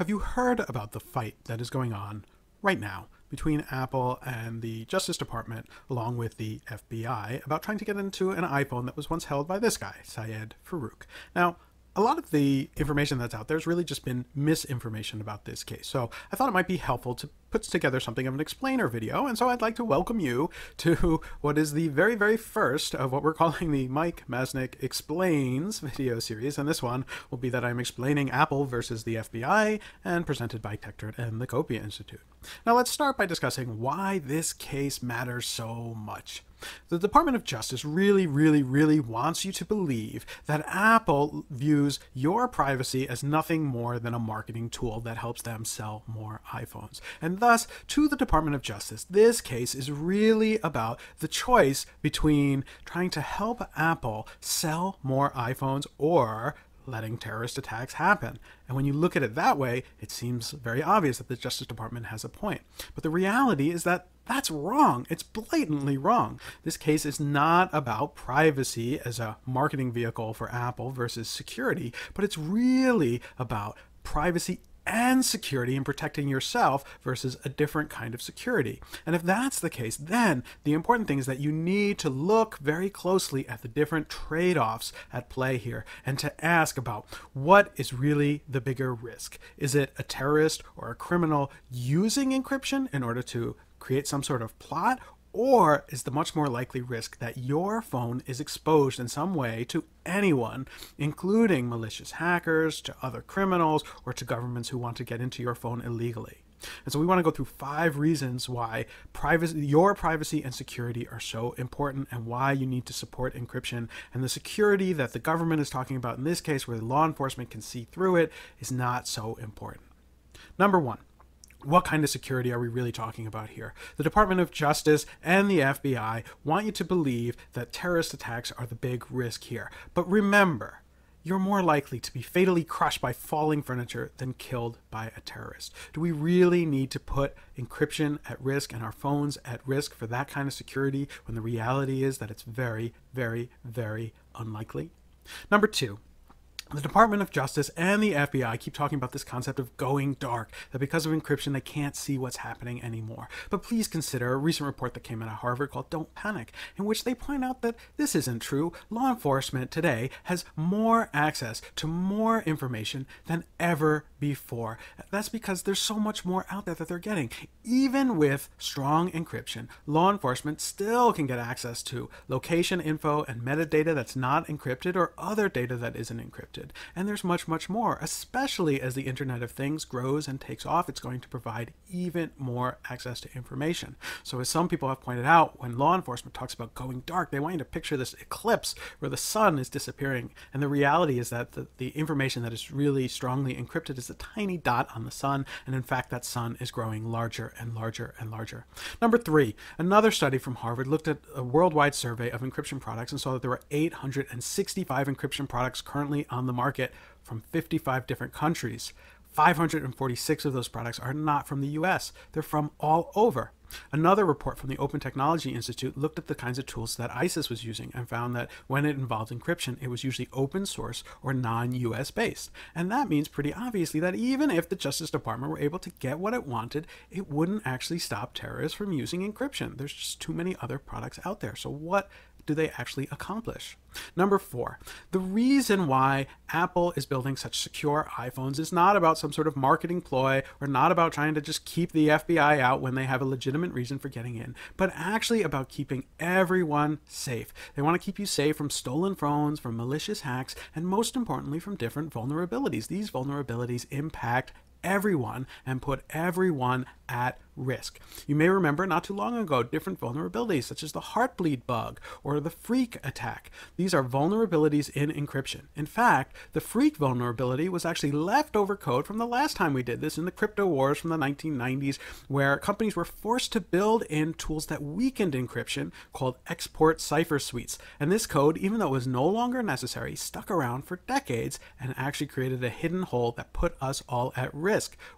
Have you heard about the fight that is going on right now between Apple and the Justice Department, along with the FBI, about trying to get into an iPhone that was once held by this guy, Syed Farook? Now, a lot of the information that's out there has really just been misinformation about this case. So I thought it might be helpful to put together something of an explainer video. And so I'd like to welcome you to what is the very, very first of what we're calling the Mike Masnick Explains video series. And this one will be that I'm explaining Apple versus the FBI and presented by Techdirt and the Copia Institute. Now let's start by discussing why this case matters so much. The Department of Justice really, really, really wants you to believe that Apple views your privacy as nothing more than a marketing tool that helps them sell more iPhones. And thus, to the Department of Justice, this case is really about the choice between trying to help Apple sell more iPhones or letting terrorist attacks happen. And when you look at it that way, it seems very obvious that the Justice Department has a point. But the reality is that that's wrong. It's blatantly wrong. This case is not about privacy as a marketing vehicle for Apple versus security, but it's really about privacy and security and protecting yourself versus a different kind of security. And if that's the case, then the important thing is that you need to look very closely at the different trade offs at play here and to ask about what is really the bigger risk. Is it a terrorist or a criminal using encryption in order to create some sort of plot, or is the much more likely risk that your phone is exposed in some way to anyone, including malicious hackers, to other criminals, or to governments who want to get into your phone illegally? And so we want to go through five reasons why privacy, your privacy and security are so important and why you need to support encryption. And the security that the government is talking about in this case, where law enforcement can see through it, is not so important. Number one, what kind of security are we really talking about here? The Department of Justice and the FBI want you to believe that terrorist attacks are the big risk here. But remember, you're more likely to be fatally crushed by falling furniture than killed by a terrorist. Do we really need to put encryption at risk and our phones at risk for that kind of security when the reality is that it's very, very, very unlikely? Number two, the Department of Justice and the FBI keep talking about this concept of going dark, that because of encryption they can't see what's happening anymore. But please consider a recent report that came out of Harvard called Don't Panic, in which they point out that this isn't true. Law enforcement today has more access to more information than ever before. That's because there's so much more out there that they're getting. Even with strong encryption, law enforcement still can get access to location info and metadata that's not encrypted or other data that isn't encrypted. And there's much, much more, especially as the Internet of Things grows and takes off, it's going to provide even more access to information. So, as some people have pointed out, when law enforcement talks about going dark, they want you to picture this eclipse where the sun is disappearing. And the reality is that the, the information that is really strongly encrypted is a tiny dot on the sun. And in fact, that sun is growing larger and larger and larger. Number three, another study from Harvard looked at a worldwide survey of encryption products and saw that there were 865 encryption products currently on the the market from 55 different countries. 546 of those products are not from the US, they're from all over. Another report from the Open Technology Institute looked at the kinds of tools that ISIS was using and found that when it involved encryption, it was usually open source or non US based. And that means pretty obviously that even if the Justice Department were able to get what it wanted, it wouldn't actually stop terrorists from using encryption. There's just too many other products out there. So, what do they actually accomplish? Number four, the reason why Apple is building such secure iPhones is not about some sort of marketing ploy or not about trying to just keep the FBI out when they have a legitimate reason for getting in, but actually about keeping everyone safe. They want to keep you safe from stolen phones, from malicious hacks, and most importantly, from different vulnerabilities. These vulnerabilities impact everyone and put everyone at risk. You may remember not too long ago different vulnerabilities such as the heartbleed bug or the freak attack. These are vulnerabilities in encryption. In fact, the freak vulnerability was actually leftover code from the last time we did this in the crypto wars from the 1990s where companies were forced to build in tools that weakened encryption called export cipher suites. And this code, even though it was no longer necessary, stuck around for decades and actually created a hidden hole that put us all at risk.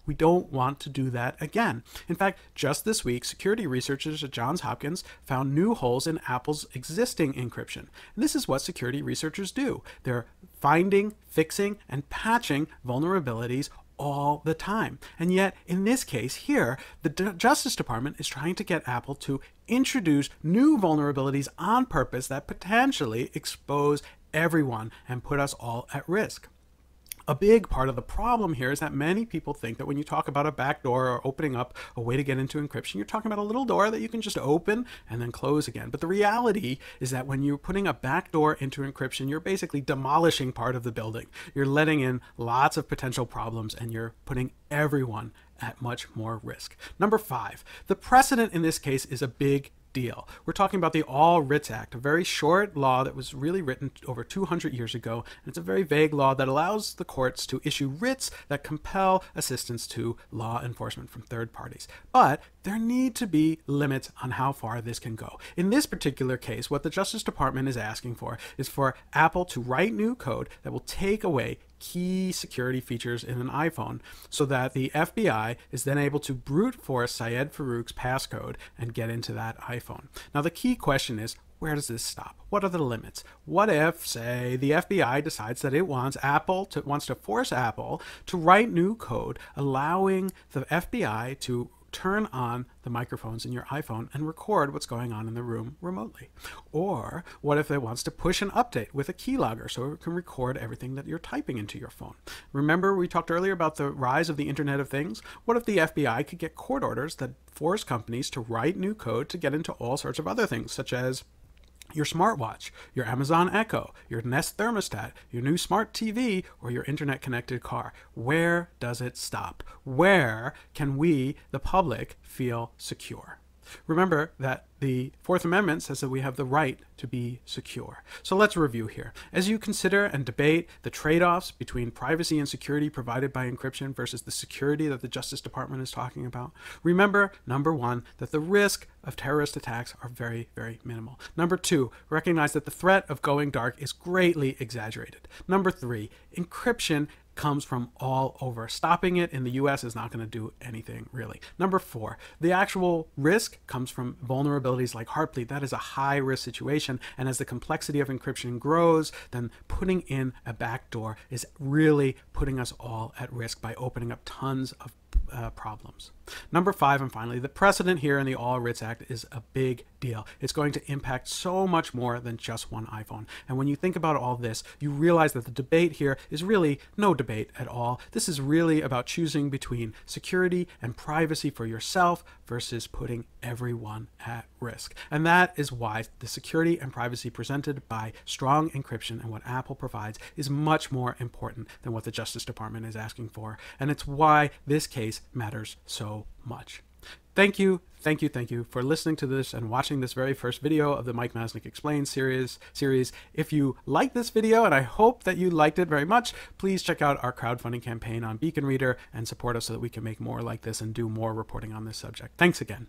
We don't want to do that again. In fact, just this week, security researchers at Johns Hopkins found new holes in Apple's existing encryption. And this is what security researchers do they're finding, fixing, and patching vulnerabilities all the time. And yet, in this case here, the D- Justice Department is trying to get Apple to introduce new vulnerabilities on purpose that potentially expose everyone and put us all at risk a big part of the problem here is that many people think that when you talk about a backdoor or opening up a way to get into encryption, you're talking about a little door that you can just open and then close again. But the reality is that when you're putting a backdoor into encryption, you're basically demolishing part of the building. You're letting in lots of potential problems and you're putting everyone at much more risk. Number five, the precedent in this case is a big deal. We're talking about the All Writs Act, a very short law that was really written over 200 years ago. And it's a very vague law that allows the courts to issue writs that compel assistance to law enforcement from third parties. But there need to be limits on how far this can go. In this particular case, what the Justice Department is asking for is for Apple to write new code that will take away key security features in an iPhone so that the FBI is then able to brute force Syed Farook's passcode and get into that iPhone. Now, the key question is where does this stop? What are the limits? What if, say, the FBI decides that it wants Apple to wants to force Apple to write new code allowing the FBI to turn on the microphones in your iPhone and record what's going on in the room remotely? Or what if it wants to push an update with a keylogger so it can record everything that you're typing into your phone? Remember, we talked earlier about the rise of the Internet of Things? What if the FBI could get court orders that force companies to write new code to get into all sorts of other things, such as your smartwatch, your Amazon Echo, your Nest thermostat, your new smart TV, or your internet connected car. Where does it stop? Where can we, the public, feel secure? Remember that the Fourth Amendment says that we have the right to be secure. So let's review here. As you consider and debate the trade offs between privacy and security provided by encryption versus the security that the Justice Department is talking about, remember number one, that the risk of terrorist attacks are very, very minimal. Number two, recognize that the threat of going dark is greatly exaggerated. Number three, encryption comes from all over. Stopping it in the US is not going to do anything really. Number four, the actual risk comes from vulnerabilities like Heartbleed. That is a high risk situation. And as the complexity of encryption grows, then putting in a backdoor is really putting us all at risk by opening up tons of uh, problems. Number five, and finally, the precedent here in the All Writs Act is a big deal. It's going to impact so much more than just one iPhone. And when you think about all this, you realize that the debate here is really no debate at all. This is really about choosing between security and privacy for yourself versus putting everyone at risk. And that is why the security and privacy presented by strong encryption and what Apple provides is much more important than what the Justice Department is asking for. And it's why this case matters so much. Thank you, thank you, thank you for listening to this and watching this very first video of the Mike Masnick Explains series. Series. If you like this video, and I hope that you liked it very much, please check out our crowdfunding campaign on Beacon Reader and support us so that we can make more like this and do more reporting on this subject. Thanks again.